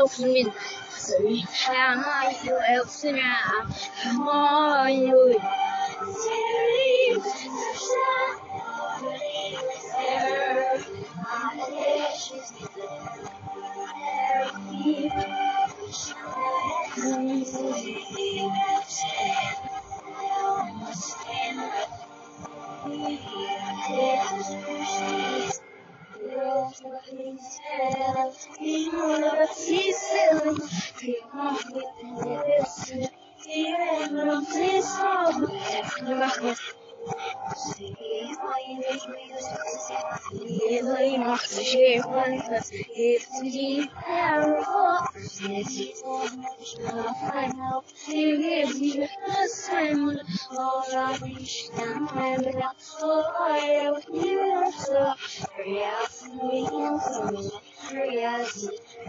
help me. How are you helping out? How are you? Sonra sissin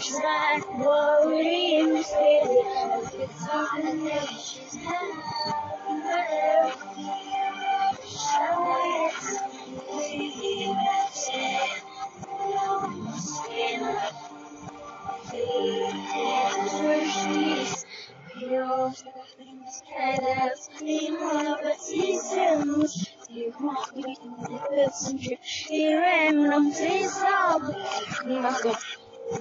push back the spirit of nation's. Show we accept no skin. The answer